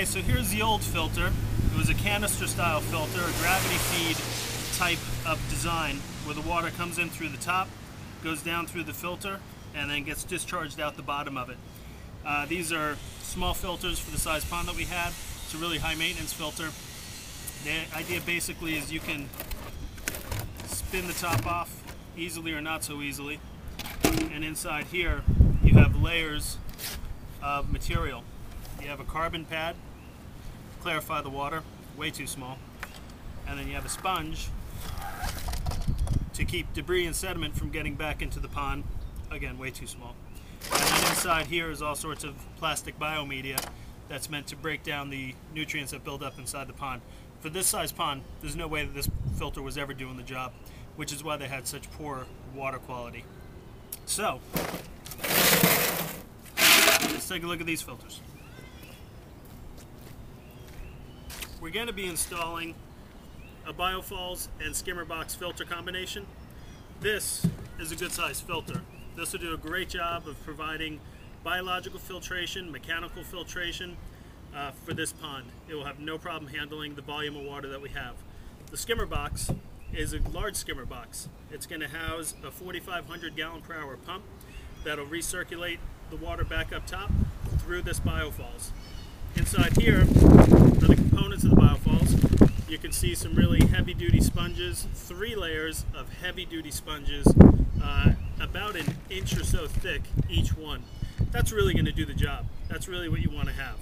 Okay, so here's the old filter. It was a canister style filter, a gravity feed type of design where the water comes in through the top, goes down through the filter, and then gets discharged out the bottom of it. Uh, these are small filters for the size pond that we had. It's a really high maintenance filter. The idea basically is you can spin the top off easily or not so easily. And inside here, you have layers of material. You have a carbon pad, clarify the water, way too small. And then you have a sponge to keep debris and sediment from getting back into the pond, again, way too small. And then inside here is all sorts of plastic biomedia that's meant to break down the nutrients that build up inside the pond. For this size pond, there's no way that this filter was ever doing the job, which is why they had such poor water quality. So, let's take a look at these filters. We're going to be installing a Biofalls and Skimmer Box filter combination. This is a good size filter. This will do a great job of providing biological filtration, mechanical filtration uh, for this pond. It will have no problem handling the volume of water that we have. The skimmer box is a large skimmer box. It's going to house a 4,500 gallon per hour pump that'll recirculate the water back up top through this biofalls. Inside here are the components of the biofalls. You can see some really heavy duty sponges, three layers of heavy duty sponges, uh, about an inch or so thick each one. That's really going to do the job. That's really what you want to have.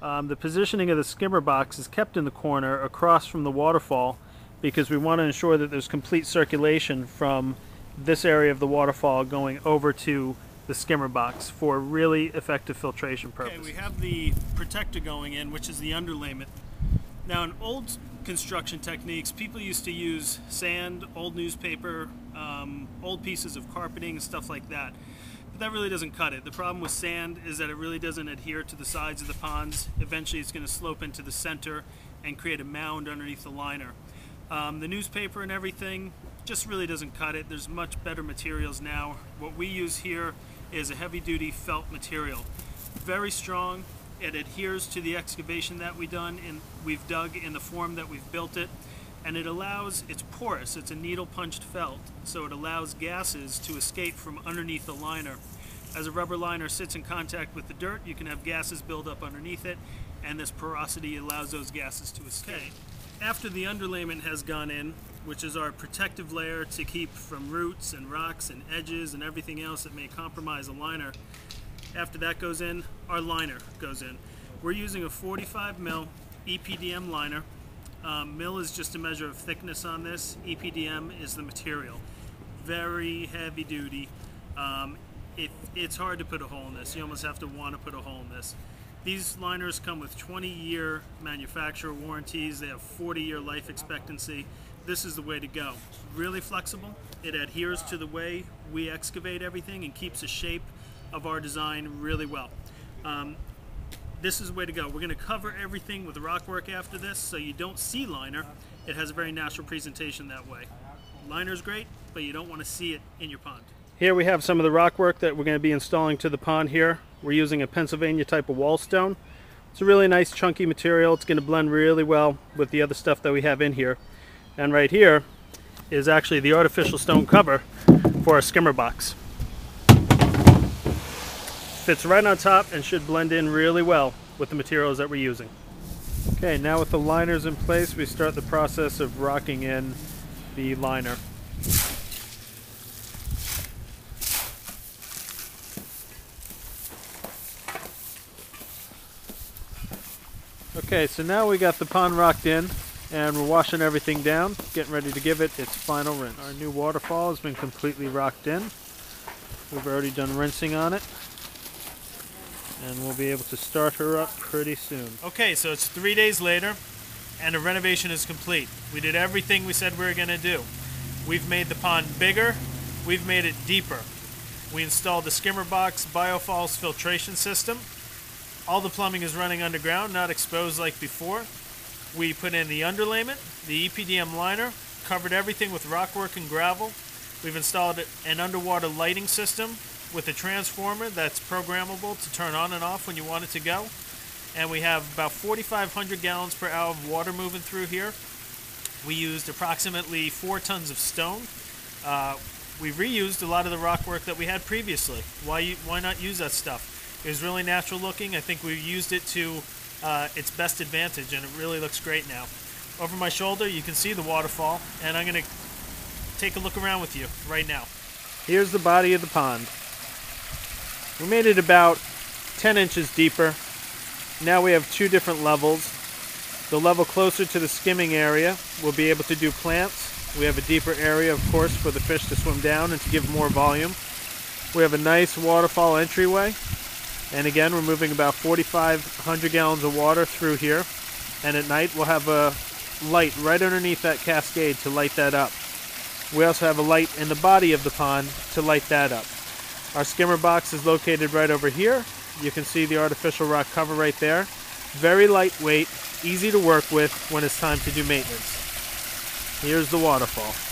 Um, the positioning of the skimmer box is kept in the corner across from the waterfall because we want to ensure that there's complete circulation from this area of the waterfall going over to the skimmer box for really effective filtration purposes. Okay, we have the protector going in, which is the underlayment. Now, in old construction techniques, people used to use sand, old newspaper, um, old pieces of carpeting, and stuff like that. But that really doesn't cut it. The problem with sand is that it really doesn't adhere to the sides of the ponds. Eventually, it's going to slope into the center and create a mound underneath the liner. Um, the newspaper and everything just really doesn't cut it. There's much better materials now. What we use here is a heavy duty felt material. Very strong. It adheres to the excavation that we've done and we've dug in the form that we've built it. And it allows, it's porous, it's a needle punched felt, so it allows gases to escape from underneath the liner. As a rubber liner sits in contact with the dirt, you can have gases build up underneath it, and this porosity allows those gases to escape. After the underlayment has gone in, which is our protective layer to keep from roots and rocks and edges and everything else that may compromise a liner. After that goes in, our liner goes in. We're using a 45 mil EPDM liner. Um, mil is just a measure of thickness on this. EPDM is the material. Very heavy duty. Um, it, it's hard to put a hole in this. You almost have to want to put a hole in this. These liners come with 20 year manufacturer warranties. They have 40 year life expectancy this is the way to go. Really flexible. It adheres to the way we excavate everything and keeps the shape of our design really well. Um, this is the way to go. We're going to cover everything with rock work after this so you don't see liner. It has a very natural presentation that way. Liner's great, but you don't want to see it in your pond. Here we have some of the rock work that we're going to be installing to the pond here. We're using a Pennsylvania type of wall stone. It's a really nice chunky material. It's going to blend really well with the other stuff that we have in here. And right here is actually the artificial stone cover for our skimmer box. Fits right on top and should blend in really well with the materials that we're using. Okay, now with the liners in place, we start the process of rocking in the liner. Okay, so now we got the pond rocked in and we're washing everything down, getting ready to give it its final rinse. Our new waterfall has been completely rocked in. We've already done rinsing on it, and we'll be able to start her up pretty soon. Okay, so it's three days later, and the renovation is complete. We did everything we said we were going to do. We've made the pond bigger, we've made it deeper. We installed the skimmer box biofalls filtration system. All the plumbing is running underground, not exposed like before. We put in the underlayment, the EPDM liner, covered everything with rockwork and gravel. We've installed an underwater lighting system with a transformer that's programmable to turn on and off when you want it to go. and we have about 4,500 gallons per hour of water moving through here. We used approximately four tons of stone. Uh, we reused a lot of the rock work that we had previously. Why, why not use that stuff? It was really natural looking. I think we used it to uh, its best advantage, and it really looks great now. Over my shoulder, you can see the waterfall, and I'm going to take a look around with you right now. Here's the body of the pond. We made it about 10 inches deeper. Now we have two different levels. The level closer to the skimming area will be able to do plants. We have a deeper area, of course, for the fish to swim down and to give more volume. We have a nice waterfall entryway. And again, we're moving about 4,500 gallons of water through here. And at night, we'll have a light right underneath that cascade to light that up. We also have a light in the body of the pond to light that up. Our skimmer box is located right over here. You can see the artificial rock cover right there. Very lightweight, easy to work with when it's time to do maintenance. Here's the waterfall.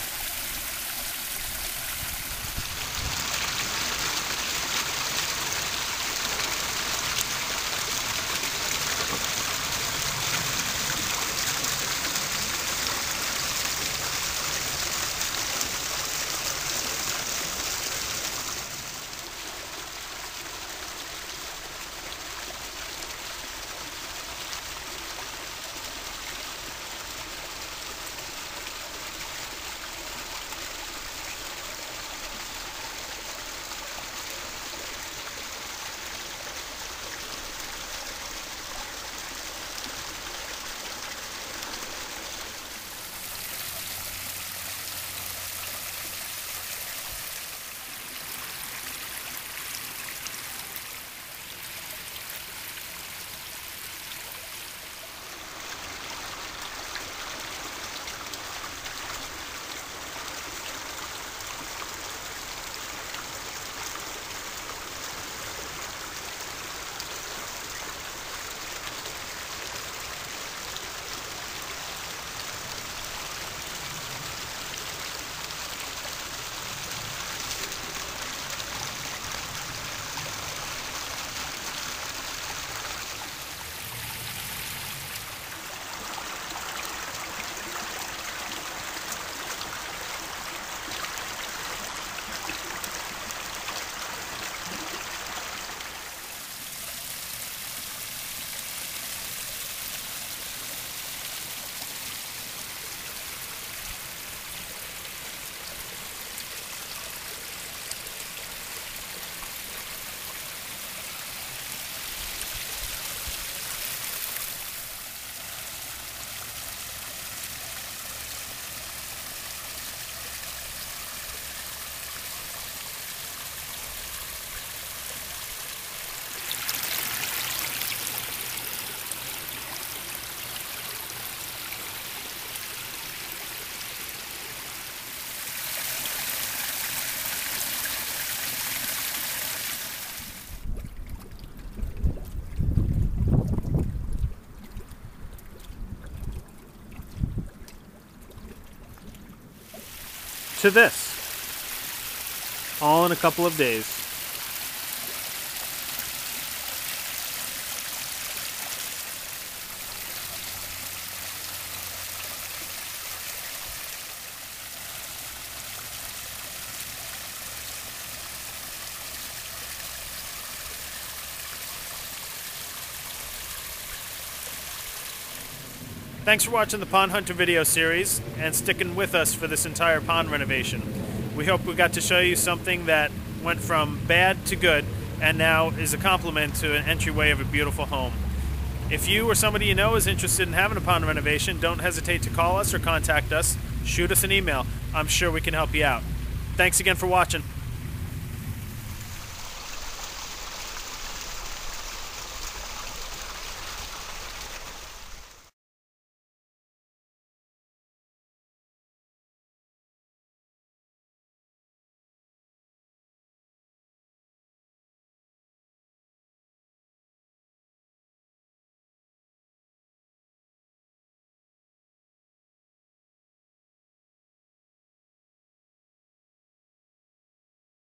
To this. All in a couple of days. Thanks for watching the Pond Hunter video series and sticking with us for this entire pond renovation. We hope we got to show you something that went from bad to good and now is a complement to an entryway of a beautiful home. If you or somebody you know is interested in having a pond renovation, don't hesitate to call us or contact us. Shoot us an email. I'm sure we can help you out. Thanks again for watching.